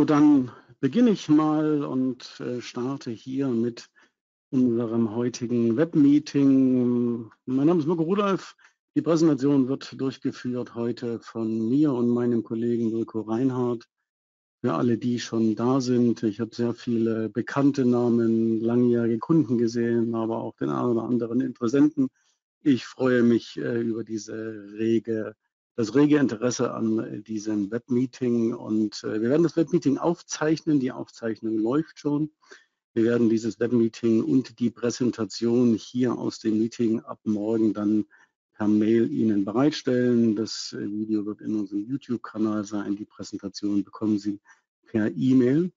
So, dann beginne ich mal und äh, starte hier mit unserem heutigen Webmeeting. Mein Name ist Mirko Rudolph. Die Präsentation wird durchgeführt heute von mir und meinem Kollegen Wilko Reinhardt. Für alle, die schon da sind, ich habe sehr viele bekannte Namen, langjährige Kunden gesehen, aber auch den einen oder anderen Interessenten. Ich freue mich äh, über diese rege das rege Interesse an äh, diesem Webmeeting und äh, wir werden das Webmeeting aufzeichnen. Die Aufzeichnung läuft schon. Wir werden dieses Webmeeting und die Präsentation hier aus dem Meeting ab morgen dann per Mail Ihnen bereitstellen. Das äh, Video wird in unserem YouTube-Kanal sein. Die Präsentation bekommen Sie per E-Mail.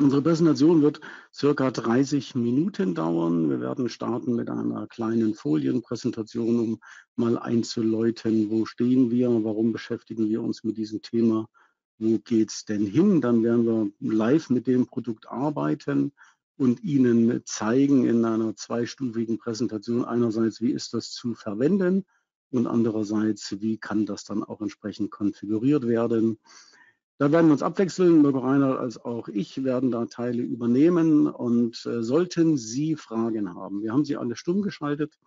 Unsere Präsentation wird circa 30 Minuten dauern. Wir werden starten mit einer kleinen Folienpräsentation, um mal einzuläuten, wo stehen wir, warum beschäftigen wir uns mit diesem Thema, wo geht es denn hin. Dann werden wir live mit dem Produkt arbeiten und Ihnen zeigen in einer zweistufigen Präsentation einerseits, wie ist das zu verwenden und andererseits, wie kann das dann auch entsprechend konfiguriert werden. Da werden wir uns abwechseln, Mirko Reinhardt als auch ich werden da Teile übernehmen und äh, sollten Sie Fragen haben, wir haben Sie alle stumm geschaltet,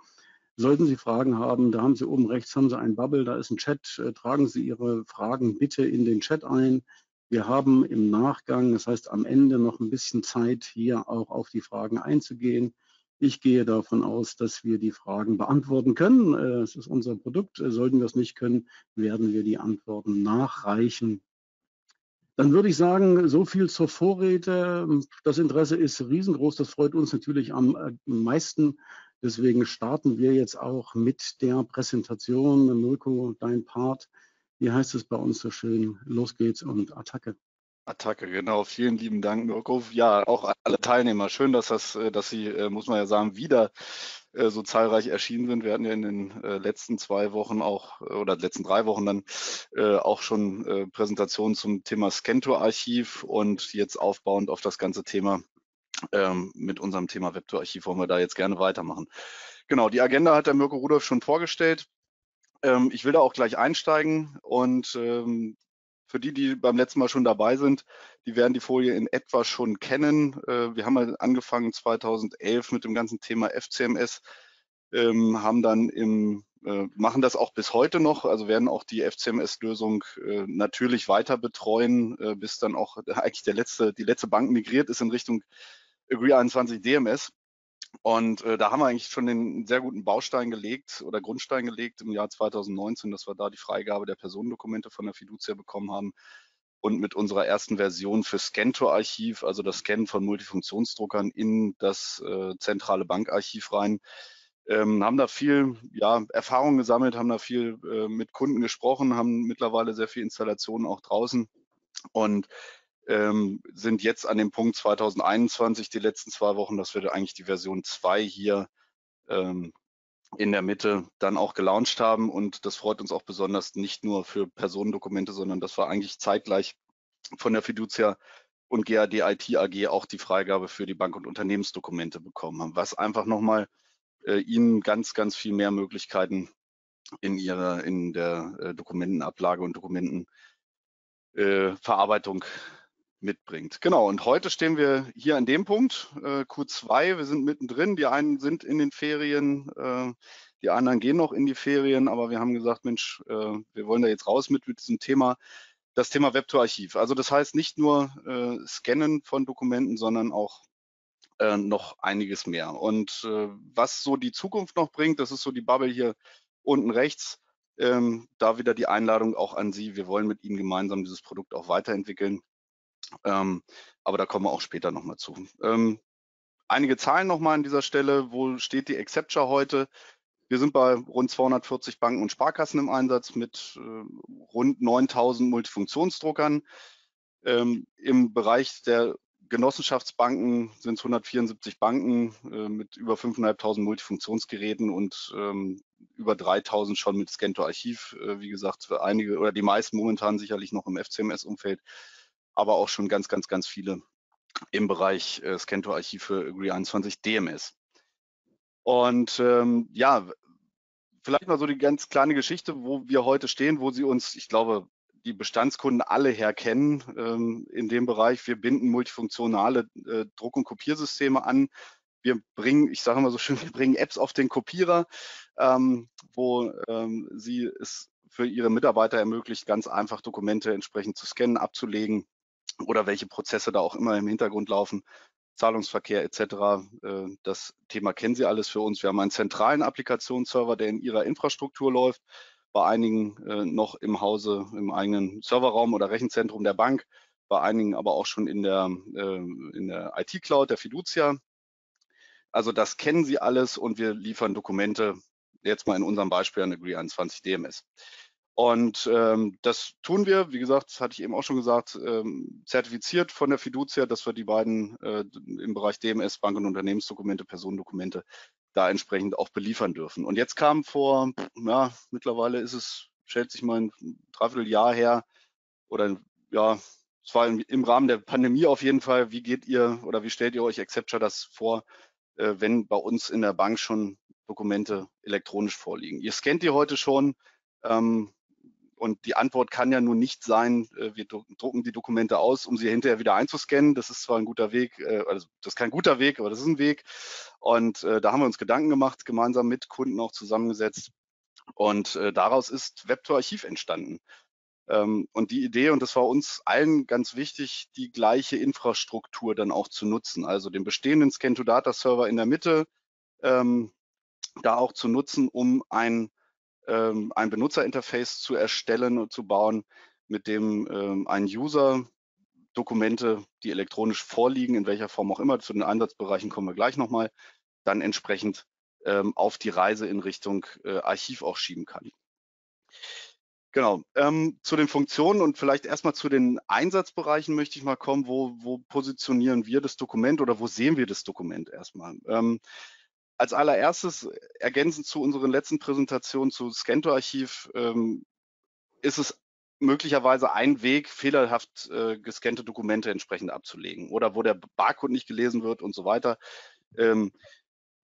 sollten Sie Fragen haben, da haben Sie oben rechts haben Sie ein Bubble, da ist ein Chat, äh, tragen Sie Ihre Fragen bitte in den Chat ein. Wir haben im Nachgang, das heißt am Ende noch ein bisschen Zeit, hier auch auf die Fragen einzugehen. Ich gehe davon aus, dass wir die Fragen beantworten können. Äh, es ist unser Produkt. Äh, sollten wir es nicht können, werden wir die Antworten nachreichen. Dann würde ich sagen, so viel zur Vorräte. Das Interesse ist riesengroß. Das freut uns natürlich am äh, meisten. Deswegen starten wir jetzt auch mit der Präsentation. Mirko, dein Part. Wie heißt es bei uns so schön? Los geht's und Attacke. Attacke, genau. Vielen lieben Dank, Mirko. Ja, auch alle Teilnehmer. Schön, dass das, äh, dass Sie, äh, muss man ja sagen, wieder äh, so zahlreich erschienen sind. Wir hatten ja in den letzten zwei Wochen auch oder letzten drei Wochen dann auch schon Präsentationen zum Thema Scantor-Archiv und jetzt aufbauend auf das ganze Thema ähm, mit unserem Thema Webtour-Archiv wollen wir da jetzt gerne weitermachen. Genau, die Agenda hat der Mirko Rudolph schon vorgestellt. Ähm, ich will da auch gleich einsteigen und ähm, für die, die beim letzten Mal schon dabei sind, die werden die Folie in etwa schon kennen. Äh, wir haben mal angefangen 2011 mit dem ganzen Thema FCMS, ähm, haben dann im äh, machen das auch bis heute noch, also werden auch die FCMS-Lösung äh, natürlich weiter betreuen, bis dann auch eigentlich der letzte, die letzte Bank migriert ist in Richtung Agree 21 DMS. Und äh, da haben wir eigentlich schon den sehr guten Baustein gelegt oder Grundstein gelegt im Jahr 2019, dass wir da die Freigabe der Personendokumente von der Fiducia bekommen haben und mit unserer ersten Version für Scantor-Archiv, also das Scannen von Multifunktionsdruckern in das äh, zentrale Bankarchiv rein, ähm, haben da viel ja, Erfahrung gesammelt, haben da viel äh, mit Kunden gesprochen, haben mittlerweile sehr viel Installationen auch draußen. Und ähm, sind jetzt an dem Punkt 2021, die letzten zwei Wochen, dass wir eigentlich die Version 2 hier ähm, in der Mitte dann auch gelauncht haben. Und das freut uns auch besonders nicht nur für Personendokumente, sondern dass wir eigentlich zeitgleich von der Fiducia und GAD IT AG auch die Freigabe für die Bank- und Unternehmensdokumente bekommen haben, was einfach nochmal äh, Ihnen ganz, ganz viel mehr Möglichkeiten in ihrer, in der äh, Dokumentenablage und Dokumentenverarbeitung äh, mitbringt. Genau, und heute stehen wir hier an dem Punkt, äh, Q2, wir sind mittendrin, die einen sind in den Ferien, äh, die anderen gehen noch in die Ferien, aber wir haben gesagt, Mensch, äh, wir wollen da jetzt raus mit, mit diesem Thema, das Thema Webtour-Archiv. Also das heißt nicht nur äh, Scannen von Dokumenten, sondern auch äh, noch einiges mehr. Und äh, was so die Zukunft noch bringt, das ist so die Bubble hier unten rechts, ähm, da wieder die Einladung auch an Sie. Wir wollen mit Ihnen gemeinsam dieses Produkt auch weiterentwickeln. Ähm, aber da kommen wir auch später nochmal zu. Ähm, einige Zahlen nochmal an dieser Stelle. Wo steht die Accepture heute? Wir sind bei rund 240 Banken und Sparkassen im Einsatz mit äh, rund 9000 Multifunktionsdruckern. Ähm, Im Bereich der Genossenschaftsbanken sind es 174 Banken äh, mit über 5.500 Multifunktionsgeräten und ähm, über 3.000 schon mit Scantor Archiv. Äh, wie gesagt, einige oder die meisten momentan sicherlich noch im FCMS-Umfeld aber auch schon ganz, ganz, ganz viele im Bereich äh, Scantor-Archiv Agree 21 DMS. Und ähm, ja, vielleicht mal so die ganz kleine Geschichte, wo wir heute stehen, wo Sie uns, ich glaube, die Bestandskunden alle herkennen ähm, in dem Bereich. Wir binden multifunktionale äh, Druck- und Kopiersysteme an. Wir bringen, ich sage mal so schön, wir bringen Apps auf den Kopierer, ähm, wo ähm, sie es für ihre Mitarbeiter ermöglicht, ganz einfach Dokumente entsprechend zu scannen, abzulegen oder welche Prozesse da auch immer im Hintergrund laufen. Zahlungsverkehr etc. Äh, das Thema kennen Sie alles für uns. Wir haben einen zentralen Applikationsserver, der in Ihrer Infrastruktur läuft, bei einigen äh, noch im Hause, im eigenen Serverraum oder Rechenzentrum der Bank, bei einigen aber auch schon in der, äh, in der IT-Cloud der Fiducia. Also das kennen Sie alles und wir liefern Dokumente, jetzt mal in unserem Beispiel an Agree 21 DMS. Und ähm, das tun wir, wie gesagt, das hatte ich eben auch schon gesagt, ähm, zertifiziert von der Fiducia, dass wir die beiden äh, im Bereich DMS, Bank- und Unternehmensdokumente, Personendokumente da entsprechend auch beliefern dürfen. Und jetzt kam vor, ja, mittlerweile ist es, schätze ich mal, ein Dreivierteljahr her oder ja, es war im, Rahmen der Pandemie auf jeden Fall, wie geht ihr oder wie stellt ihr euch Accepture das vor, äh, wenn bei uns in der Bank schon Dokumente elektronisch vorliegen? Ihr scannt die heute schon, ähm, und die Antwort kann ja nun nicht sein, äh, wir drucken die Dokumente aus, um sie hinterher wieder einzuscannen. Das ist zwar ein guter Weg, äh, also das ist kein guter Weg, aber das ist ein Weg. Und äh, da haben wir uns Gedanken gemacht, gemeinsam mit Kunden auch zusammengesetzt. Und daraus ist Web2Archiv entstanden. Ähm, und die Idee, und das war uns allen ganz wichtig, die gleiche Infrastruktur dann auch zu nutzen. Also den bestehenden Scan-to-Data-Server in der Mitte, ähm, da auch zu nutzen, um ein ähm, ein Benutzerinterface zu erstellen und zu bauen, mit dem ähm, ein User Dokumente, die elektronisch vorliegen, in welcher Form auch immer, zu den Einsatzbereichen kommen wir gleich nochmal, dann entsprechend ähm, auf die Reise in Richtung äh, Archiv auch schieben kann. Genau, ähm, zu den Funktionen und vielleicht erstmal zu den Einsatzbereichen möchte ich mal kommen, wo, wo positionieren wir das Dokument oder wo sehen wir das Dokument erstmal. Ähm, als allererstes, ergänzend zu unseren letzten Präsentationen zu Scanto-Archiv, ähm, ist es möglicherweise ein Weg, fehlerhaft äh, gescannte Dokumente entsprechend abzulegen oder wo der Barcode nicht gelesen wird und so weiter. Ähm,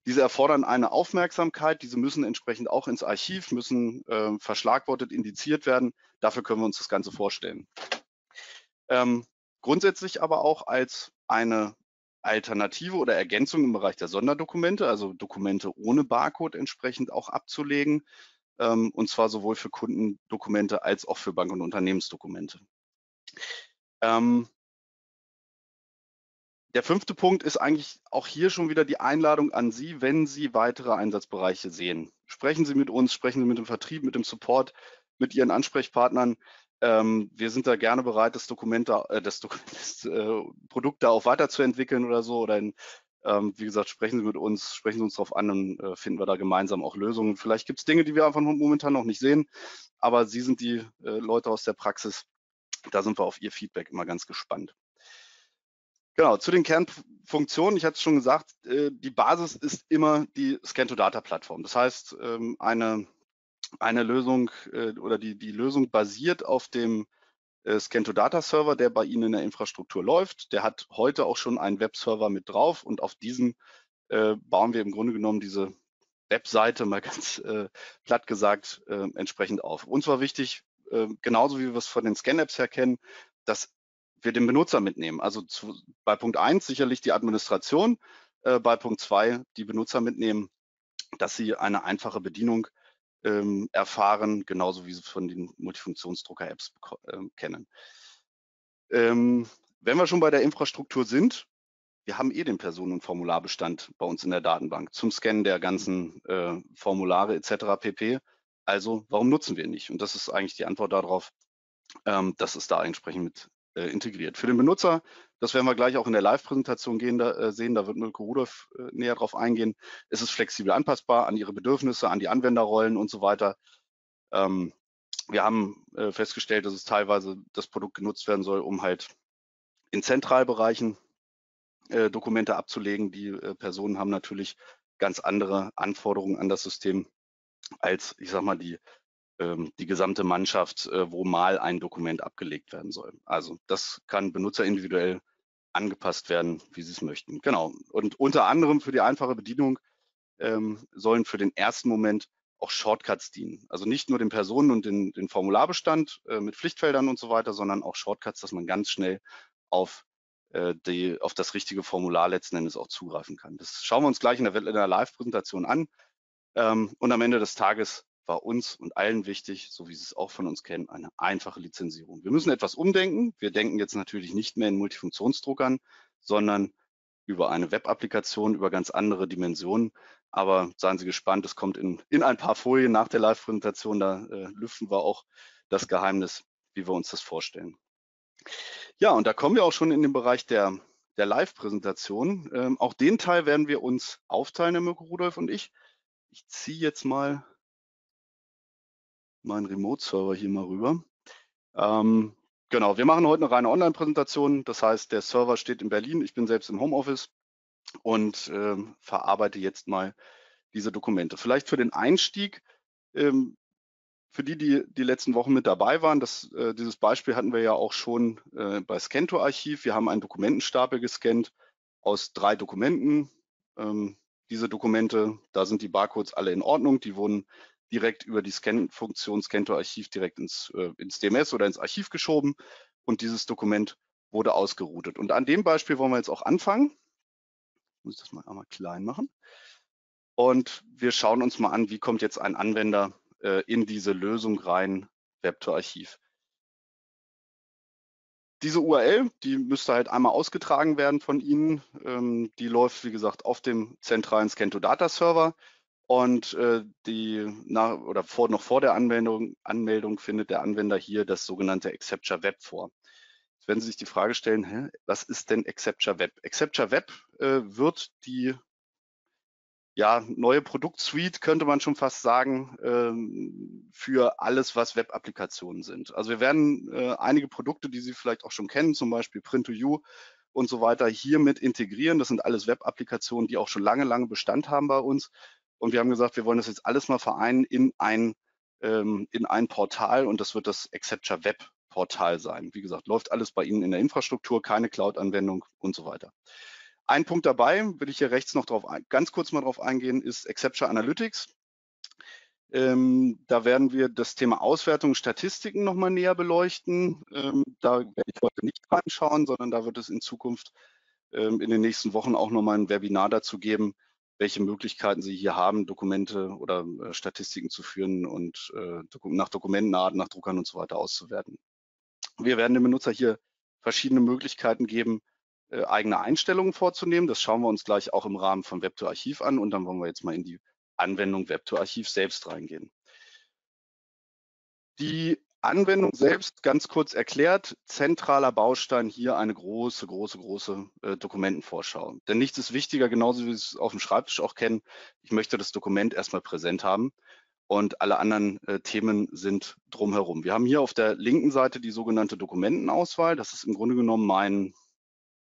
diese erfordern eine Aufmerksamkeit, diese müssen entsprechend auch ins Archiv, müssen äh, verschlagwortet, indiziert werden. Dafür können wir uns das Ganze vorstellen. Ähm, grundsätzlich aber auch als eine Alternative oder Ergänzung im Bereich der Sonderdokumente, also Dokumente ohne Barcode entsprechend auch abzulegen. Ähm, und zwar sowohl für Kundendokumente als auch für Bank- und Unternehmensdokumente. Ähm, der fünfte Punkt ist eigentlich auch hier schon wieder die Einladung an Sie, wenn Sie weitere Einsatzbereiche sehen. Sprechen Sie mit uns, sprechen Sie mit dem Vertrieb, mit dem Support, mit Ihren Ansprechpartnern. Ähm, wir sind da gerne bereit, das Dokument, äh, das, das äh, Produkt da auch weiterzuentwickeln oder so. Oder in, ähm, wie gesagt, sprechen Sie mit uns, sprechen Sie uns darauf an und äh, finden wir da gemeinsam auch Lösungen. Vielleicht gibt es Dinge, die wir einfach momentan noch nicht sehen, aber Sie sind die äh, Leute aus der Praxis. Da sind wir auf Ihr Feedback immer ganz gespannt. Genau, zu den Kernfunktionen. Ich hatte es schon gesagt, äh, die Basis ist immer die Scan-to-Data-Plattform. Das heißt, ähm, eine eine Lösung äh, oder die, die Lösung basiert auf dem äh, Scan-to-Data-Server, der bei Ihnen in der Infrastruktur läuft. Der hat heute auch schon einen Webserver mit drauf und auf diesen äh, bauen wir im Grunde genommen diese Webseite, mal ganz äh, platt gesagt, äh, entsprechend auf. Uns war wichtig, äh, genauso wie wir es von den Scan-Apps her kennen, dass wir den Benutzer mitnehmen. Also zu, bei Punkt 1 sicherlich die Administration, äh, bei Punkt 2 die Benutzer mitnehmen, dass sie eine einfache Bedienung ähm, erfahren, genauso wie sie von den Multifunktionsdrucker-Apps äh, kennen. Ähm, wenn wir schon bei der Infrastruktur sind, wir haben eh den Personen- und Formularbestand bei uns in der Datenbank zum Scannen der ganzen äh, Formulare etc. pp. Also warum nutzen wir ihn nicht? Und das ist eigentlich die Antwort darauf, ähm, dass es da entsprechend mit äh, integriert. Für den Benutzer, das werden wir gleich auch in der Live-Präsentation äh, sehen, da wird Mirko Rudolf äh, näher drauf eingehen, ist es flexibel anpassbar an Ihre Bedürfnisse, an die Anwenderrollen und so weiter. Ähm, wir haben äh, festgestellt, dass es teilweise das Produkt genutzt werden soll, um halt in Zentralbereichen äh, Dokumente abzulegen. Die äh, Personen haben natürlich ganz andere Anforderungen an das System als, ich sag mal, die die gesamte Mannschaft, äh, wo mal ein Dokument abgelegt werden soll. Also das kann benutzerindividuell angepasst werden, wie Sie es möchten. Genau. Und unter anderem für die einfache Bedienung ähm, sollen für den ersten Moment auch Shortcuts dienen. Also nicht nur den Personen und den, den Formularbestand äh, mit Pflichtfeldern und so weiter, sondern auch Shortcuts, dass man ganz schnell auf, äh, die, auf das richtige Formular letzten Endes auch zugreifen kann. Das schauen wir uns gleich in der, in der Live-Präsentation an. Ähm, und am Ende des Tages war uns und allen wichtig, so wie Sie es auch von uns kennen, eine einfache Lizenzierung. Wir müssen etwas umdenken. Wir denken jetzt natürlich nicht mehr in Multifunktionsdruckern, sondern über eine Web-Applikation, über ganz andere Dimensionen. Aber seien Sie gespannt, es kommt in, in ein paar Folien nach der Live-Präsentation, da äh, lüften wir auch das Geheimnis, wie wir uns das vorstellen. Ja, und da kommen wir auch schon in den Bereich der, der Live-Präsentation. Ähm, auch den Teil werden wir uns aufteilen, Herr Mirko Rudolf und ich. Ich ziehe jetzt mal meinen Remote-Server hier mal rüber. Ähm, Genau, wir machen heute eine reine Online-Präsentation. Das heißt, der Server steht in Berlin, ich bin selbst im Homeoffice und äh, verarbeite jetzt mal diese Dokumente. Vielleicht für den Einstieg, ähm, für die, die die letzten Wochen mit dabei waren, das, äh, dieses Beispiel hatten wir ja auch schon äh, bei Scanto Archiv. Wir haben einen Dokumentenstapel gescannt aus drei Dokumenten. Ähm, diese Dokumente, da sind die Barcodes alle in Ordnung. Die wurden direkt über die Scan-Funktion Scantor-Archiv direkt ins, äh, ins DMS oder ins Archiv geschoben und dieses Dokument wurde ausgeroutet. Und an dem Beispiel wollen wir jetzt auch anfangen. Ich muss das mal einmal klein machen. Und wir schauen uns mal an, wie kommt jetzt ein Anwender äh, in diese Lösung rein, Web2Archiv. Diese URL, die müsste halt einmal ausgetragen werden von Ihnen. Ähm, die läuft, wie gesagt, auf dem zentralen Scento Data Server. Und äh, die nach, oder vor, noch vor der Anmeldung, Anmeldung findet der Anwender hier das sogenannte Accepture Web vor. Jetzt werden Sie sich die Frage stellen, hä, was ist denn Accepture Web? Accepture Web äh, wird die ja, neue Produktsuite, könnte man schon fast sagen, ähm, für alles, was Web-Applikationen sind. Also wir werden äh, einige Produkte, die Sie vielleicht auch schon kennen, zum Beispiel Print2You und so weiter, hiermit integrieren. Das sind alles Web-Applikationen, die auch schon lange, lange Bestand haben bei uns. Und wir haben gesagt, wir wollen das jetzt alles mal vereinen in ein, ähm, in ein Portal und das wird das Accepture Web Portal sein. Wie gesagt, läuft alles bei Ihnen in der Infrastruktur, keine Cloud-Anwendung und so weiter. Ein Punkt dabei, will ich hier rechts noch drauf ein, ganz kurz mal drauf eingehen, ist Accepture Analytics. Ähm, da werden wir das Thema Auswertung Statistiken nochmal näher beleuchten. Ähm, da werde ich heute nicht reinschauen, sondern da wird es in Zukunft ähm, in den nächsten Wochen auch nochmal ein Webinar dazu geben, welche Möglichkeiten Sie hier haben, Dokumente oder äh, Statistiken zu führen und äh, nach Dokumentenarten, nach Druckern und so weiter auszuwerten. Wir werden dem Benutzer hier verschiedene Möglichkeiten geben, äh, eigene Einstellungen vorzunehmen. Das schauen wir uns gleich auch im Rahmen von Web2Archiv an und dann wollen wir jetzt mal in die Anwendung Web2Archiv selbst reingehen. Die Anwendung selbst ganz kurz erklärt, zentraler Baustein hier eine große, große, große äh, Dokumentenvorschau. Denn nichts ist wichtiger, genauso wie Sie es auf dem Schreibtisch auch kennen. Ich möchte das Dokument erstmal präsent haben und alle anderen äh, Themen sind drumherum. Wir haben hier auf der linken Seite die sogenannte Dokumentenauswahl. Das ist im Grunde genommen mein,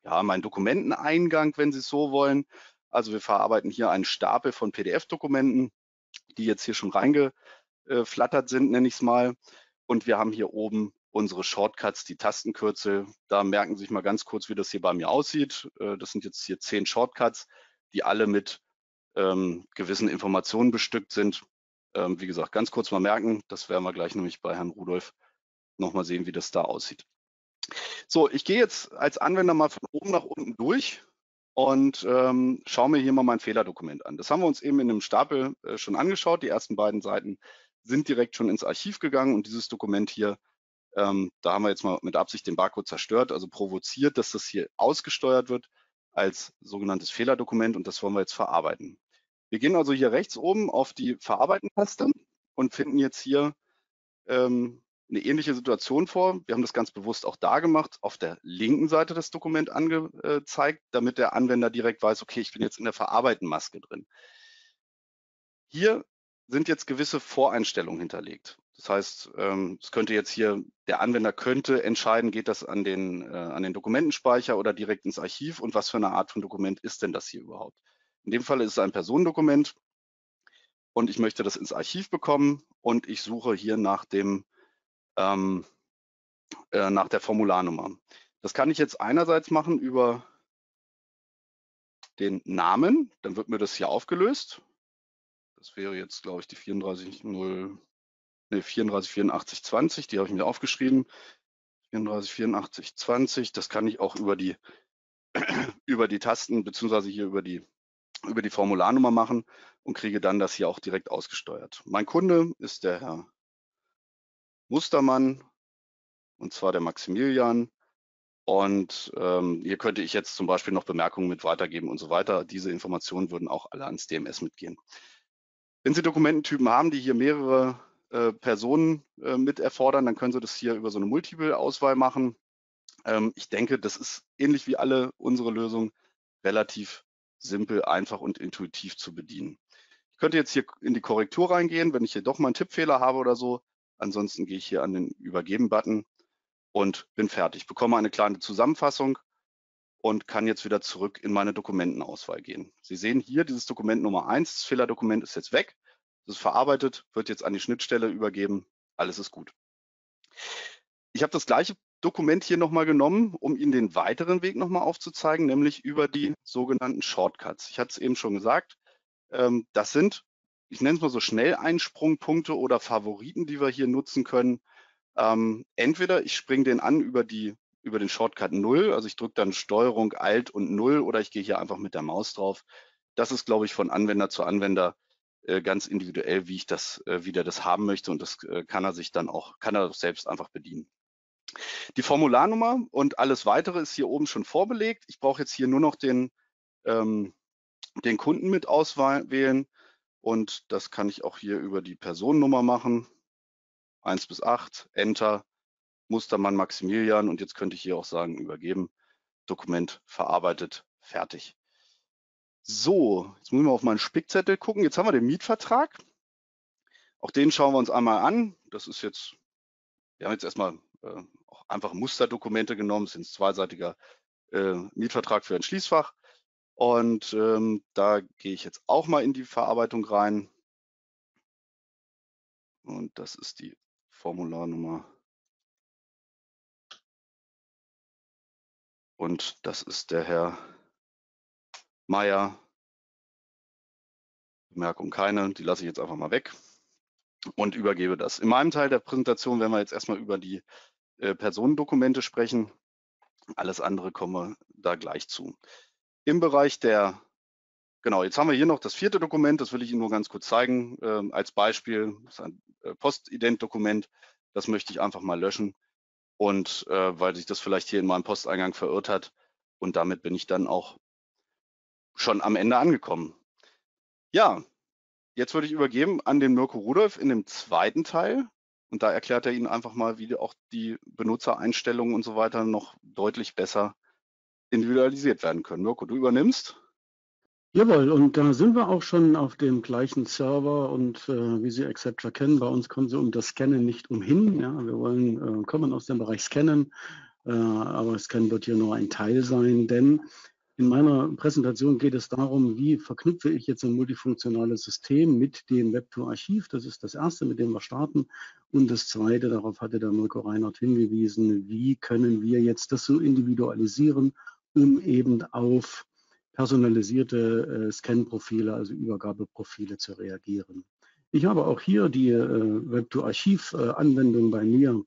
ja, mein Dokumenteneingang, wenn Sie es so wollen. Also wir verarbeiten hier einen Stapel von PDF-Dokumenten, die jetzt hier schon reingeflattert sind, nenne ich es mal. Und wir haben hier oben unsere Shortcuts, die Tastenkürzel. Da merken Sie sich mal ganz kurz, wie das hier bei mir aussieht. Äh, das sind jetzt hier zehn Shortcuts, die alle mit ähm, gewissen Informationen bestückt sind. Ähm, wie gesagt, ganz kurz mal merken. Das werden wir gleich nämlich bei Herrn Rudolf nochmal sehen, wie das da aussieht. So, ich gehe jetzt als Anwender mal von oben nach unten durch und ähm, schaue mir hier mal mein Fehlerdokument an. Das haben wir uns eben in einem Stapel äh, schon angeschaut. Die ersten beiden Seiten sind direkt schon ins Archiv gegangen und dieses Dokument hier, ähm, da haben wir jetzt mal mit Absicht den Barcode zerstört, also provoziert, dass das hier ausgesteuert wird als sogenanntes Fehlerdokument und das wollen wir jetzt verarbeiten. Wir gehen also hier rechts oben auf die Verarbeiten-Taste und finden jetzt hier ähm, eine ähnliche Situation vor. Wir haben das ganz bewusst auch da gemacht, auf der linken Seite das Dokument angezeigt, damit der Anwender direkt weiß, okay, ich bin jetzt in der Verarbeiten-Maske drin. Hier sind jetzt gewisse Voreinstellungen hinterlegt. Das heißt, ähm, es könnte jetzt hier, der Anwender könnte entscheiden, geht das an den, äh, an den Dokumentenspeicher oder direkt ins Archiv und was für eine Art von Dokument ist denn das hier überhaupt? In dem Fall ist es ein Personendokument und ich möchte das ins Archiv bekommen und ich suche hier nach dem, ähm, äh, nach der Formularnummer. Das kann ich jetzt einerseits machen über den Namen, dann wird mir das hier aufgelöst. Das wäre jetzt, glaube ich, die 34.0, ne, 34.84.20, die habe ich mir aufgeschrieben. 34.84.20, das kann ich auch über die, über die Tasten beziehungsweise hier über die, über die Formularnummer machen und kriege dann das hier auch direkt ausgesteuert. Mein Kunde ist der Herr Mustermann und zwar der Maximilian. Und ähm, hier könnte ich jetzt zum Beispiel noch Bemerkungen mit weitergeben und so weiter. Diese Informationen würden auch alle ans DMS mitgehen. Wenn Sie Dokumententypen haben, die hier mehrere äh, Personen äh, mit erfordern, dann können Sie das hier über so eine Multiple-Auswahl machen. Ähm, ich denke, das ist ähnlich wie alle unsere Lösungen relativ simpel, einfach und intuitiv zu bedienen. Ich könnte jetzt hier in die Korrektur reingehen, wenn ich hier doch mal einen Tippfehler habe oder so. Ansonsten gehe ich hier an den Übergeben-Button und bin fertig. Bekomme eine kleine Zusammenfassung und kann jetzt wieder zurück in meine Dokumentenauswahl gehen. Sie sehen hier dieses Dokument Nummer 1, das Fehlerdokument ist jetzt weg. Das ist verarbeitet, wird jetzt an die Schnittstelle übergeben. Alles ist gut. Ich habe das gleiche Dokument hier nochmal genommen, um Ihnen den weiteren Weg nochmal aufzuzeigen, nämlich über die sogenannten Shortcuts. Ich hatte es eben schon gesagt, ähm, das sind, ich nenne es mal so Schnelleinsprungpunkte oder Favoriten, die wir hier nutzen können, ähm, entweder ich springe den an über die über den Shortcut 0, also ich drücke dann Steuerung Alt und 0 oder ich gehe hier einfach mit der Maus drauf. Das ist, glaube ich, von Anwender zu Anwender äh, ganz individuell, wie ich das, äh, wie der das haben möchte und das äh, kann er sich dann auch, kann er selbst einfach bedienen. Die Formularnummer und alles weitere ist hier oben schon vorbelegt. Ich brauche jetzt hier nur noch den, ähm, den Kunden mit auswählen und das kann ich auch hier über die Personennummer machen. 1 bis 8, Enter, Mustermann Maximilian und jetzt könnte ich hier auch sagen, übergeben, Dokument verarbeitet, fertig. So, jetzt müssen wir auf meinen Spickzettel gucken. Jetzt haben wir den Mietvertrag. Auch den schauen wir uns einmal an. Das ist jetzt, wir haben jetzt erstmal äh, auch einfach Musterdokumente genommen. Das ist ein zweiseitiger äh, Mietvertrag für ein Schließfach. Und ähm, da gehe ich jetzt auch mal in die Verarbeitung rein. Und das ist die Formularnummer. Und das ist der Herr Meier. Bemerkung keine, die lasse ich jetzt einfach mal weg und übergebe das. In meinem Teil der Präsentation werden wir jetzt erstmal über die äh, Personendokumente sprechen. Alles andere kommen wir da gleich zu. Im Bereich der, genau, jetzt haben wir hier noch das vierte Dokument, das will ich Ihnen nur ganz kurz zeigen, äh, als Beispiel. Das ist ein äh, Postident-Dokument. Das möchte ich einfach mal löschen. Und äh, weil sich das vielleicht hier in meinem Posteingang verirrt hat. Und damit bin ich dann auch schon am Ende angekommen. Ja, jetzt würde ich übergeben an den Mirko Rudolf in dem zweiten Teil. Und da erklärt er Ihnen einfach mal, wie auch die Benutzereinstellungen und so weiter noch deutlich besser individualisiert werden können. Mirko, du übernimmst. Jawohl, und da sind wir auch schon auf dem gleichen Server und äh, wie Sie Acceptor kennen, bei uns kommen Sie um das Scannen nicht umhin. Ja, wir wollen, äh, kommen aus dem Bereich Scannen, äh, aber Scannen wird hier nur ein Teil sein, denn in meiner Präsentation geht es darum, wie verknüpfe ich jetzt ein multifunktionales System mit dem Web2-Archiv. Das ist das erste, mit dem wir starten. Und das zweite, darauf hatte der Mirko Reinhardt hingewiesen, wie können wir jetzt das so individualisieren, um eben auf personalisierte äh, Scan-Profile, also Übergabeprofile zu reagieren. Ich habe auch hier die äh, Web2-Archiv-Anwendung bei mir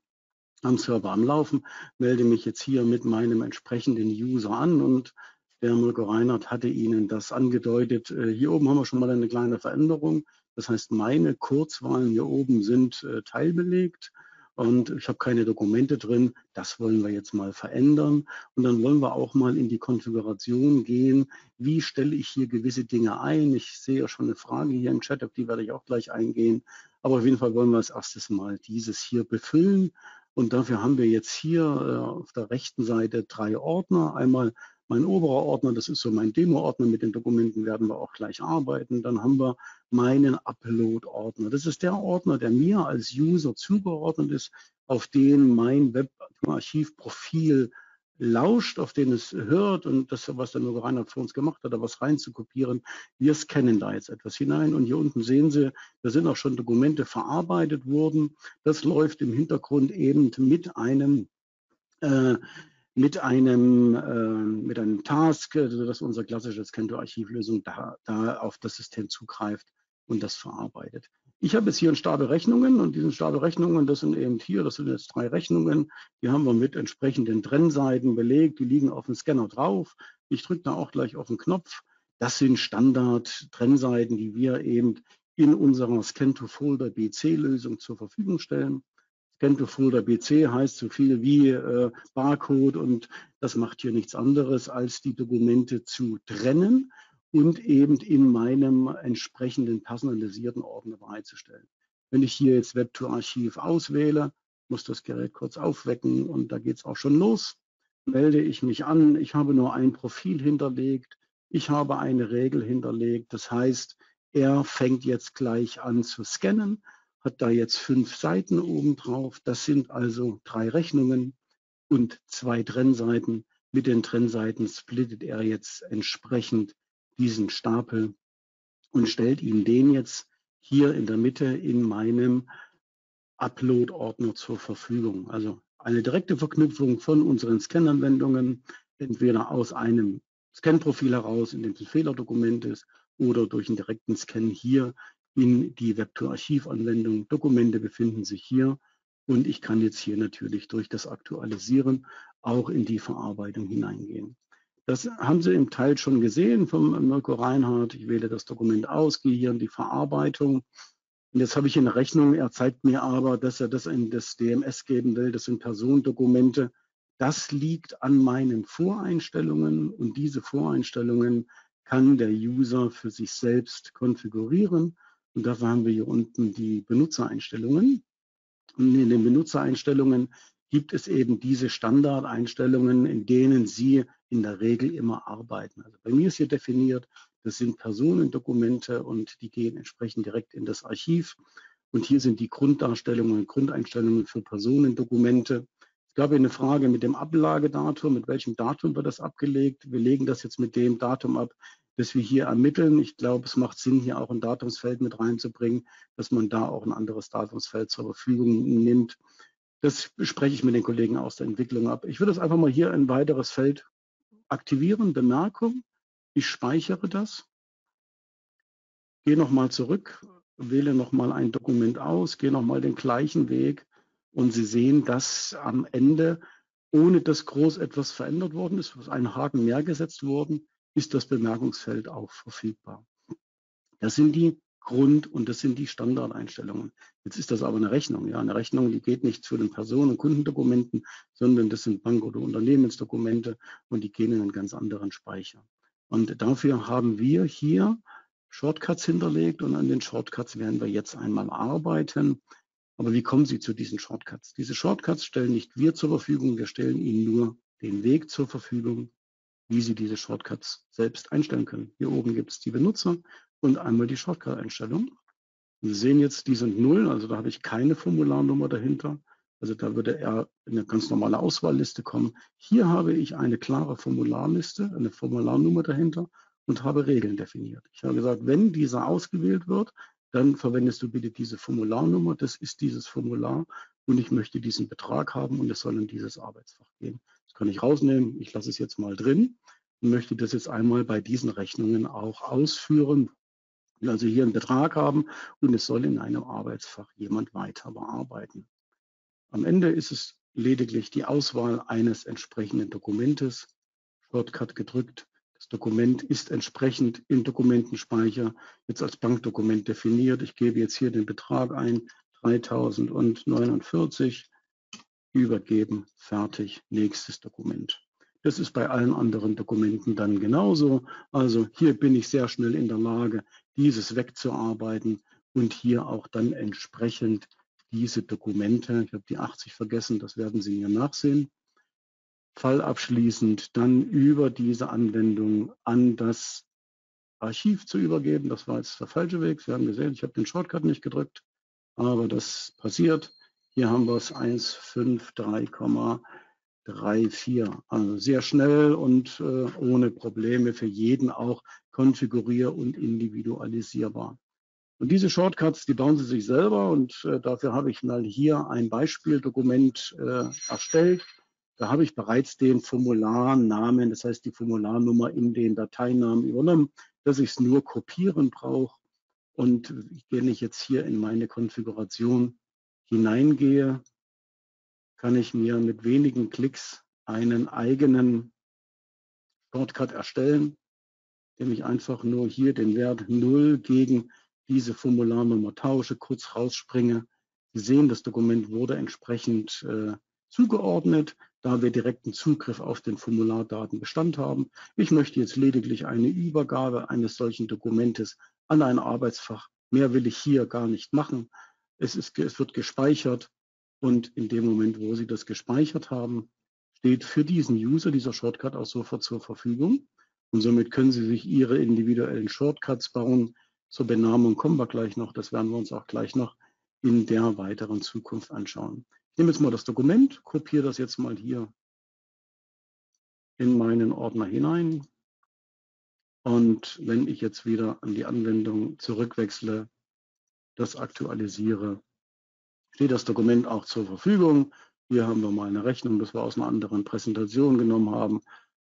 am Server am Laufen, melde mich jetzt hier mit meinem entsprechenden User an und der Mirko Reinhardt hatte Ihnen das angedeutet. Äh, hier oben haben wir schon mal eine kleine Veränderung. Das heißt, meine Kurzwahlen hier oben sind äh, teilbelegt und ich habe keine Dokumente drin. Das wollen wir jetzt mal verändern. Und dann wollen wir auch mal in die Konfiguration gehen. Wie stelle ich hier gewisse Dinge ein? Ich sehe ja schon eine Frage hier im Chat, auf die werde ich auch gleich eingehen. Aber auf jeden Fall wollen wir als erstes mal dieses hier befüllen. Und dafür haben wir jetzt hier äh, auf der rechten Seite drei Ordner. Einmal mein oberer Ordner, das ist so mein Demo-Ordner, mit den Dokumenten werden wir auch gleich arbeiten. Dann haben wir meinen Upload-Ordner. Das ist der Ordner, der mir als User zugeordnet ist, auf den mein Webarchiv-Profil lauscht, auf den es hört und das, was der nur Reinhard für uns gemacht hat, da was reinzukopieren. Wir scannen da jetzt etwas hinein und hier unten sehen Sie, da sind auch schon Dokumente verarbeitet worden. Das läuft im Hintergrund eben mit einem äh, mit einem, äh, mit einem Task, also dass unser klassisches Kento-Archivlösung da, da auf das System zugreift, und das verarbeitet. Ich habe jetzt hier einen Stapel Rechnungen und diesen Stapel Rechnungen, das sind eben hier, das sind jetzt drei Rechnungen, die haben wir mit entsprechenden Trennseiten belegt, die liegen auf dem Scanner drauf. Ich drücke da auch gleich auf den Knopf. Das sind Standard-Trennseiten, die wir eben in unserer Scan-to-Folder BC-Lösung zur Verfügung stellen. Scan-to-Folder BC heißt so viel wie äh, Barcode und das macht hier nichts anderes, als die Dokumente zu trennen und eben in meinem entsprechenden personalisierten Ordner bereitzustellen. Wenn ich hier jetzt Web2Archiv auswähle, muss das Gerät kurz aufwecken und da geht es auch schon los. Melde ich mich an, ich habe nur ein Profil hinterlegt, ich habe eine Regel hinterlegt, das heißt, er fängt jetzt gleich an zu scannen, hat da jetzt fünf Seiten oben drauf, das sind also drei Rechnungen und zwei Trennseiten. Mit den Trennseiten splittet er jetzt entsprechend diesen Stapel und stellt Ihnen den jetzt hier in der Mitte in meinem Upload-Ordner zur Verfügung. Also eine direkte Verknüpfung von unseren Scan-Anwendungen, entweder aus einem Scan-Profil heraus, in dem ein Fehlerdokument ist, oder durch einen direkten Scan hier in die Web2-Archiv-Anwendung. Dokumente befinden sich hier und ich kann jetzt hier natürlich durch das Aktualisieren auch in die Verarbeitung hineingehen. Das haben Sie im Teil schon gesehen vom Mirko Reinhardt. Ich wähle das Dokument aus, gehe hier in die Verarbeitung. Und jetzt habe ich eine Rechnung. Er zeigt mir aber, dass er das in das DMS geben will. Das sind Personendokumente. Das liegt an meinen Voreinstellungen und diese Voreinstellungen kann der User für sich selbst konfigurieren. Und dafür haben wir hier unten die Benutzereinstellungen. Und in den Benutzereinstellungen gibt es eben diese Standardeinstellungen, in denen Sie in der Regel immer arbeiten. Also bei mir ist hier definiert, das sind Personendokumente und die gehen entsprechend direkt in das Archiv. Und hier sind die Grunddarstellungen und Grundeinstellungen für Personendokumente. Es gab eine Frage mit dem Ablagedatum, mit welchem Datum wird das abgelegt. Wir legen das jetzt mit dem Datum ab, das wir hier ermitteln. Ich glaube, es macht Sinn, hier auch ein Datumsfeld mit reinzubringen, dass man da auch ein anderes Datumsfeld zur Verfügung nimmt. Das spreche ich mit den Kollegen aus der Entwicklung ab. Ich würde es einfach mal hier ein weiteres Feld aktivieren, Bemerkung. Ich speichere das, gehe nochmal zurück, wähle nochmal ein Dokument aus, gehe nochmal den gleichen Weg und Sie sehen, dass am Ende, ohne dass groß etwas verändert worden ist, ein Haken mehr gesetzt worden, ist das Bemerkungsfeld auch verfügbar. Das sind die Grund und das sind die Standardeinstellungen. Jetzt ist das aber eine Rechnung. Ja, eine Rechnung, die geht nicht zu den Personen- und Kundendokumenten, sondern das sind Bank- oder Unternehmensdokumente und die gehen in einen ganz anderen Speicher. Und dafür haben wir hier Shortcuts hinterlegt und an den Shortcuts werden wir jetzt einmal arbeiten. Aber wie kommen Sie zu diesen Shortcuts? Diese Shortcuts stellen nicht wir zur Verfügung, wir stellen Ihnen nur den Weg zur Verfügung, wie Sie diese Shortcuts selbst einstellen können. Hier oben gibt es die Benutzer und einmal die Shortcut-Einstellung. Sie sehen jetzt, die sind null, also da habe ich keine Formularnummer dahinter. Also da würde er in eine ganz normale Auswahlliste kommen. Hier habe ich eine klare Formularliste, eine Formularnummer dahinter und habe Regeln definiert. Ich habe gesagt, wenn dieser ausgewählt wird, dann verwendest du bitte diese Formularnummer. Das ist dieses Formular und ich möchte diesen Betrag haben und es soll in dieses Arbeitsfach gehen. Das kann ich rausnehmen. Ich lasse es jetzt mal drin und möchte das jetzt einmal bei diesen Rechnungen auch ausführen, also hier einen Betrag haben und es soll in einem Arbeitsfach jemand weiter bearbeiten. Am Ende ist es lediglich die Auswahl eines entsprechenden Dokumentes, Shortcut gedrückt. Das Dokument ist entsprechend im Dokumentenspeicher jetzt als Bankdokument definiert. Ich gebe jetzt hier den Betrag ein, 3049, übergeben, fertig, nächstes Dokument. Das ist bei allen anderen Dokumenten dann genauso. Also hier bin ich sehr schnell in der Lage, dieses wegzuarbeiten und hier auch dann entsprechend diese Dokumente, ich habe die 80 vergessen, das werden Sie hier nachsehen, fallabschließend dann über diese Anwendung an das Archiv zu übergeben. Das war jetzt der falsche Weg. Sie haben gesehen, ich habe den Shortcut nicht gedrückt, aber das passiert. Hier haben wir es 153,34. Also sehr schnell und äh, ohne Probleme für jeden auch konfigurier- und individualisierbar. Und diese Shortcuts, die bauen Sie sich selber und äh, dafür habe ich mal hier ein Beispieldokument äh, erstellt. Da habe ich bereits den Formularnamen, das heißt die Formularnummer in den Dateinamen übernommen, dass ich es nur kopieren brauche. Und wenn ich jetzt hier in meine Konfiguration hineingehe, kann ich mir mit wenigen Klicks einen eigenen Shortcut erstellen, indem ich einfach nur hier den Wert 0 gegen diese Formularnummer tausche, kurz rausspringe. Sie sehen, das Dokument wurde entsprechend äh, zugeordnet, da wir direkten Zugriff auf den Formulardatenbestand haben. Ich möchte jetzt lediglich eine Übergabe eines solchen Dokumentes an ein Arbeitsfach. Mehr will ich hier gar nicht machen. Es, ist, es wird gespeichert und in dem Moment, wo Sie das gespeichert haben, steht für diesen User dieser Shortcut auch sofort zur Verfügung. Und somit können Sie sich Ihre individuellen Shortcuts bauen. Zur Benamung kommen wir gleich noch. Das werden wir uns auch gleich noch in der weiteren Zukunft anschauen. Ich nehme jetzt mal das Dokument, kopiere das jetzt mal hier in meinen Ordner hinein. Und wenn ich jetzt wieder an die Anwendung zurückwechsle, das aktualisiere, steht das Dokument auch zur Verfügung. Hier haben wir mal eine Rechnung, das wir aus einer anderen Präsentation genommen haben.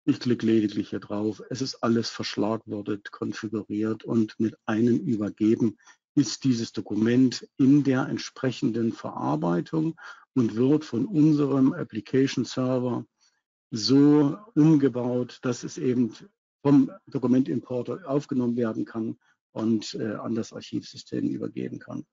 Ich klicke lediglich hier drauf. Es ist alles verschlagwortet, konfiguriert und mit einem Übergeben ist dieses Dokument in der entsprechenden Verarbeitung und wird von unserem Application Server so umgebaut, dass es eben vom Dokumentimporter aufgenommen werden kann und äh, an das Archivsystem übergeben kann.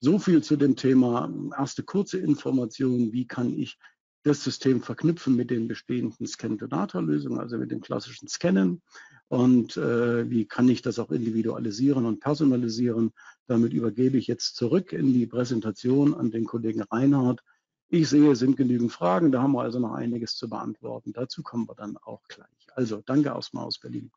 So viel zu dem Thema. Erste kurze Information, wie kann ich das System verknüpfen mit den bestehenden Scan-to-Data-Lösungen, also mit dem klassischen Scannen. Und äh, wie kann ich das auch individualisieren und personalisieren? Damit übergebe ich jetzt zurück in die Präsentation an den Kollegen Reinhard. Ich sehe, es sind genügend Fragen. Da haben wir also noch einiges zu beantworten. Dazu kommen wir dann auch gleich. Also danke erstmal aus Berlin.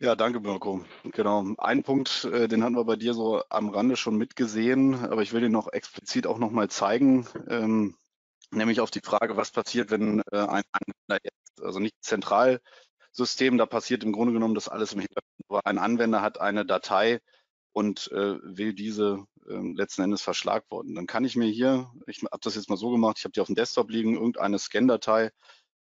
Ja, danke, Mirko. Genau. Ein Punkt, äh, den hatten wir bei dir so am Rande schon mitgesehen, aber ich will den noch explizit auch nochmal zeigen, ähm, nämlich auf die Frage, was passiert, wenn äh, ein Anwender jetzt, also nicht Zentralsystem, da passiert im Grunde genommen das alles im Hintergrund, aber ein Anwender hat eine Datei und äh, will diese ähm, letzten Endes verschlagworten. Dann kann ich mir hier, ich habe das jetzt mal so gemacht, ich habe die auf dem Desktop liegen, irgendeine Scan-Datei,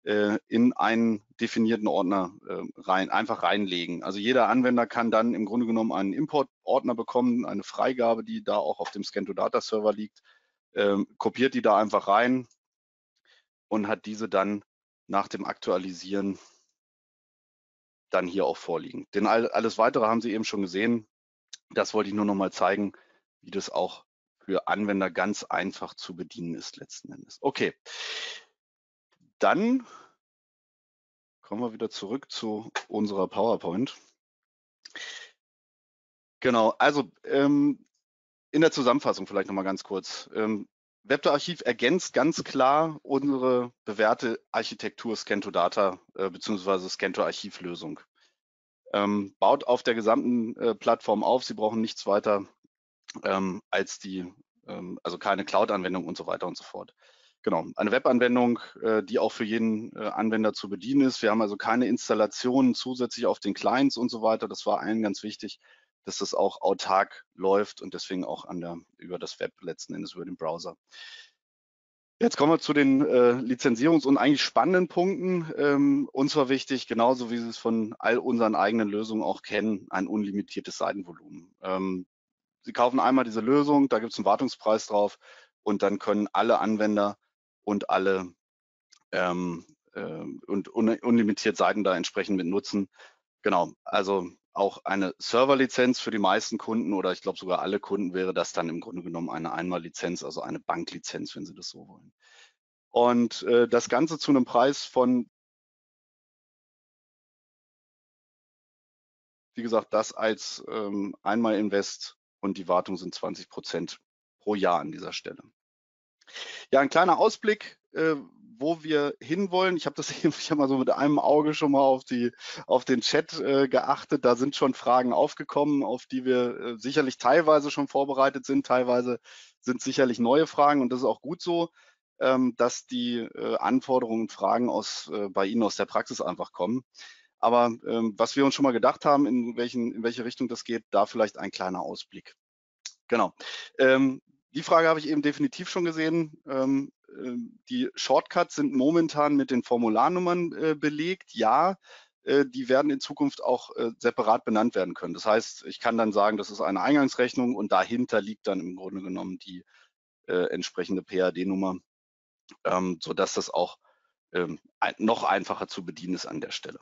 äh, in einen definierten Ordner äh, rein, einfach reinlegen. Also jeder Anwender kann dann im Grunde genommen einen Import-Ordner bekommen, eine Freigabe, die da auch auf dem Scan-to-Data-Server liegt, ähm, kopiert die da einfach rein und hat diese dann nach dem Aktualisieren dann hier auch vorliegen. Denn all, alles weitere haben Sie eben schon gesehen. Das wollte ich nur noch mal zeigen, wie das auch für Anwender ganz einfach zu bedienen ist letzten Endes. Okay, dann kommen wir wieder zurück zu unserer PowerPoint. Genau, also ähm, in der Zusammenfassung vielleicht nochmal ganz kurz. Ähm, WebDAV-Archiv ergänzt ganz klar unsere bewährte Architektur Scan-to-Data äh, bzw. Scan-to-Archiv-Lösung. Ähm, baut auf der gesamten äh, Plattform auf. Sie brauchen nichts weiter ähm, als die, ähm, also keine Cloud-Anwendung und so weiter und so fort. Genau, eine Webanwendung, äh, die auch für jeden äh, Anwender zu bedienen ist. Wir haben also keine Installationen zusätzlich auf den Clients und so weiter. Das war allen ganz wichtig, dass das auch autark läuft und deswegen auch an der, über das Web letzten Endes über den Browser. Jetzt kommen wir zu den äh, Lizenzierungs- und eigentlich spannenden Punkten. Ähm, uns war wichtig, genauso wie Sie es von all unseren eigenen Lösungen auch kennen, ein unlimitiertes Seitenvolumen. Ähm, Sie kaufen einmal diese Lösung, da gibt es einen Wartungspreis drauf und dann können alle Anwender und alle ähm, äh, und un unlimitiert Seiten da entsprechend mit nutzen. Genau, also auch eine Serverlizenz für die meisten Kunden oder ich glaube sogar alle Kunden wäre das dann im Grunde genommen eine Einmallizenz, also eine Banklizenz, wenn Sie das so wollen. Und äh, das Ganze zu einem Preis von, wie gesagt, das als ähm, Einmal-Invest und die Wartung sind 20 Prozent pro Jahr an dieser Stelle. Ja, ein kleiner Ausblick, äh, wo wir hinwollen. Ich habe das eben, ich habe mal so mit einem Auge schon mal auf die, auf den Chat äh, geachtet. Da sind schon Fragen aufgekommen, auf die wir äh, sicherlich teilweise schon vorbereitet sind. Teilweise sind sicherlich neue Fragen und das ist auch gut so, ähm, dass die äh, Anforderungen und Fragen aus, äh, bei Ihnen aus der Praxis einfach kommen. Aber ähm, was wir uns schon mal gedacht haben, in, welchen, in welche Richtung das geht, da vielleicht ein kleiner Ausblick. Genau. Ähm, die Frage habe ich eben definitiv schon gesehen. Ähm, äh, die Shortcuts sind momentan mit den Formularnummern äh, belegt. Ja, äh, die werden in Zukunft auch äh, separat benannt werden können. Das heißt, ich kann dann sagen, das ist eine Eingangsrechnung und dahinter liegt dann im Grunde genommen die äh, entsprechende PAD-Nummer, ähm, sodass das auch ähm, noch einfacher zu bedienen ist an der Stelle.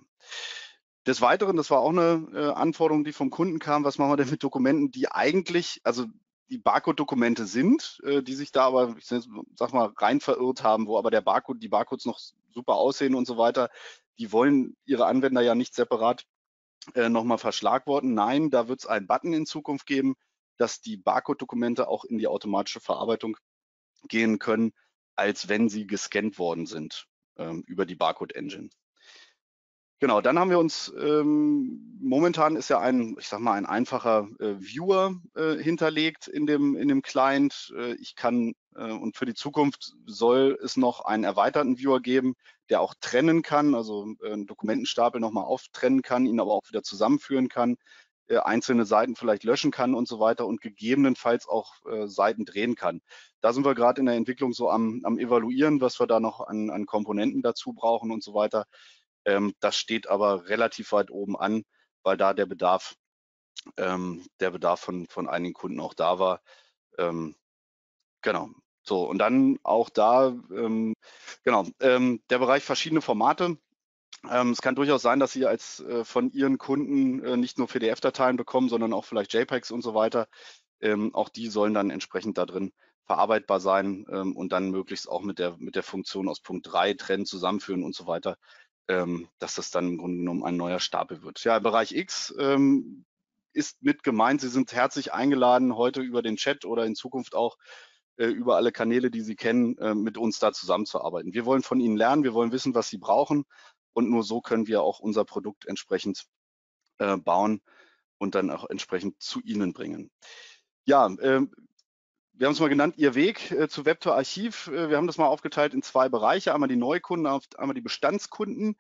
Des Weiteren, das war auch eine äh, Anforderung, die vom Kunden kam, was machen wir denn mit Dokumenten, die eigentlich, also die Barcode-Dokumente sind, äh, die sich da aber, ich sag mal, rein verirrt haben, wo aber der Barcode, die Barcodes noch super aussehen und so weiter, die wollen ihre Anwender ja nicht separat äh, nochmal verschlagworten. Nein, da wird es einen Button in Zukunft geben, dass die Barcode-Dokumente auch in die automatische Verarbeitung gehen können, als wenn sie gescannt worden sind ähm, über die Barcode-Engine. Genau, dann haben wir uns, ähm, momentan ist ja ein, ich sag mal, ein einfacher äh, Viewer äh, hinterlegt in dem, in dem Client. Äh, ich kann, äh, und für die Zukunft soll es noch einen erweiterten Viewer geben, der auch trennen kann, also äh, einen Dokumentenstapel nochmal auftrennen kann, ihn aber auch wieder zusammenführen kann, äh, einzelne Seiten vielleicht löschen kann und so weiter und gegebenenfalls auch äh, Seiten drehen kann. Da sind wir gerade in der Entwicklung so am, am Evaluieren, was wir da noch an, an Komponenten dazu brauchen und so weiter. Ähm, das steht aber relativ weit oben an, weil da der Bedarf, ähm, der Bedarf von, von einigen Kunden auch da war. Ähm, genau. So, und dann auch da, ähm, genau, ähm, der Bereich verschiedene Formate. Ähm, es kann durchaus sein, dass Sie als äh, von Ihren Kunden äh, nicht nur PDF-Dateien bekommen, sondern auch vielleicht JPEGs und so weiter. auch die sollen dann entsprechend da drin verarbeitbar sein und dann möglichst auch mit der, mit der Funktion aus Punkt 3 trennen, zusammenführen und so weiter ähm, dass das dann im Grunde genommen ein neuer Stapel wird. Ja, Bereich X ähm, ist mit gemeint. Sie sind herzlich eingeladen, heute über den Chat oder in Zukunft auch äh, über alle Kanäle, die Sie kennen, äh, mit uns da zusammenzuarbeiten. Wir wollen von Ihnen lernen, wir wollen wissen, was Sie brauchen und nur so können wir auch unser Produkt entsprechend äh, bauen und dann auch entsprechend zu Ihnen bringen. Ja, äh, wir haben es mal genannt, Ihr Weg äh, zu Webtor Archiv. Äh, wir haben das mal aufgeteilt in zwei Bereiche. Einmal die Neukunden, einmal die Bestandskunden.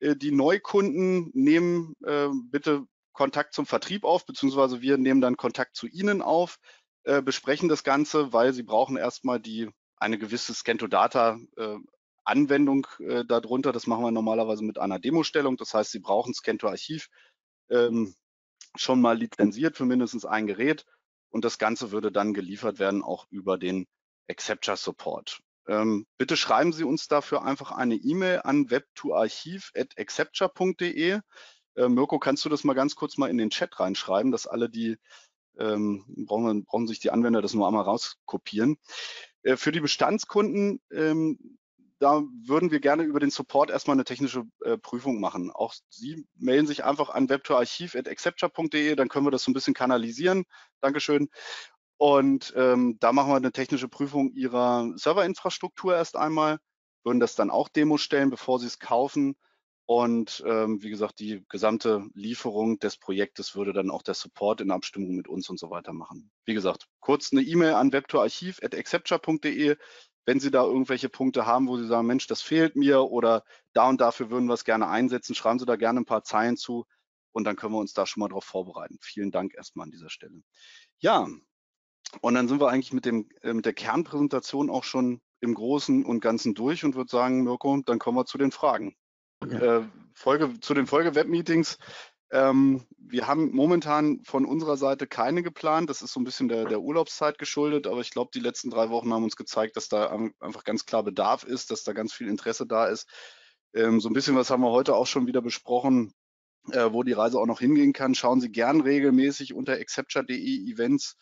Äh, die Neukunden nehmen äh, bitte Kontakt zum Vertrieb auf, beziehungsweise wir nehmen dann Kontakt zu Ihnen auf, äh, besprechen das Ganze, weil Sie brauchen erstmal die eine gewisse Scantodata äh, Anwendung darunter. Das machen wir normalerweise mit einer Demostellung. Das heißt, Sie brauchen Scanto Archiv ähm, schon mal lizenziert für mindestens ein Gerät und das Ganze würde dann geliefert werden auch über den Accepture Support. Ähm, bitte schreiben Sie uns dafür einfach eine E-Mail an web2archiv.accepture.de. Äh, Mirko, kannst du das mal ganz kurz mal in den Chat reinschreiben, dass alle die ähm, brauchen, brauchen sich die Anwender das nur einmal rauskopieren. Äh, für die Bestandskunden ähm, da würden wir gerne über den Support erstmal eine technische äh, Prüfung machen. Auch Sie melden sich einfach an webtoarchiv.accepture.de, dann können wir das so ein bisschen kanalisieren. Dankeschön. Und ähm, da machen wir eine technische Prüfung Ihrer Serverinfrastruktur erst einmal, würden das dann auch Demo stellen, bevor Sie es kaufen. Und ähm, wie gesagt, die gesamte Lieferung des Projektes würde dann auch der Support in Abstimmung mit uns und so weiter machen. Wie gesagt, kurz eine E-Mail an webtoarchiv.accepture.de wenn Sie da irgendwelche Punkte haben, wo Sie sagen, Mensch, das fehlt mir oder da und dafür würden wir es gerne einsetzen, schreiben Sie da gerne ein paar Zeilen zu und dann können wir uns da schon mal darauf vorbereiten. Vielen Dank erstmal an dieser Stelle. Ja, und dann sind wir eigentlich mit, dem, äh, mit der Kernpräsentation auch schon im Großen und Ganzen durch und würde sagen, Mirko, dann kommen wir zu den Fragen. Okay. Äh, Folge, zu den Folge-Webmeetings ähm, wir haben momentan von unserer Seite keine geplant. Das ist so ein bisschen der, der Urlaubszeit geschuldet, aber ich glaube, die letzten drei Wochen haben uns gezeigt, dass da einfach ganz klar Bedarf ist, dass da ganz viel Interesse da ist. Ähm, so ein bisschen was haben wir heute auch schon wieder besprochen, äh, wo die Reise auch noch hingehen kann. Schauen Sie gern regelmäßig unter excepture.de Events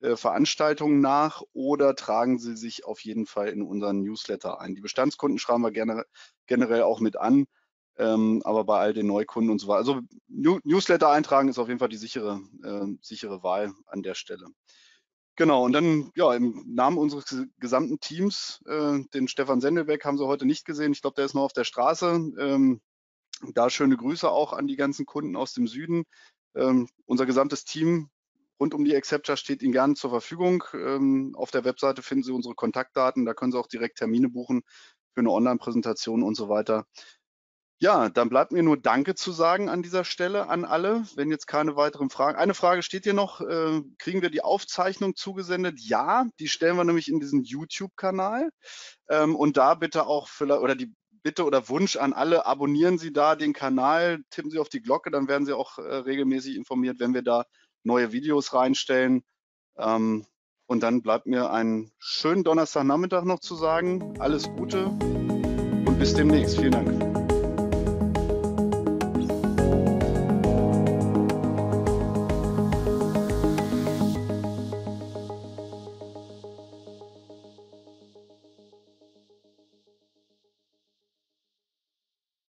äh, Veranstaltungen nach oder tragen Sie sich auf jeden Fall in unseren Newsletter ein. Die Bestandskunden schreiben wir gerne, generell auch mit an. Ähm, aber bei all den Neukunden und so weiter. Also New Newsletter eintragen ist auf jeden Fall die sichere, äh, sichere Wahl an der Stelle. Genau, und dann ja, im Namen unseres gesamten Teams, äh, den Stefan Sendelbeck haben Sie heute nicht gesehen. Ich glaube, der ist noch auf der Straße. Ähm, da schöne Grüße auch an die ganzen Kunden aus dem Süden. Ähm, unser gesamtes Team rund um die Accepture steht Ihnen gerne zur Verfügung. Ähm, auf der Webseite finden Sie unsere Kontaktdaten. Da können Sie auch direkt Termine buchen für eine Online-Präsentation und so weiter. Ja, dann bleibt mir nur Danke zu sagen an dieser Stelle an alle, wenn jetzt keine weiteren Fragen. Eine Frage steht hier noch, äh, kriegen wir die Aufzeichnung zugesendet? Ja, die stellen wir nämlich in diesen YouTube-Kanal. Ähm, und da bitte auch vielleicht, oder die Bitte oder Wunsch an alle, abonnieren Sie da den Kanal, tippen Sie auf die Glocke, dann werden Sie auch äh, regelmäßig informiert, wenn wir da neue Videos reinstellen. Ähm, und dann bleibt mir einen schönen Donnerstagnachmittag noch zu sagen. Alles Gute und bis demnächst. Vielen Dank.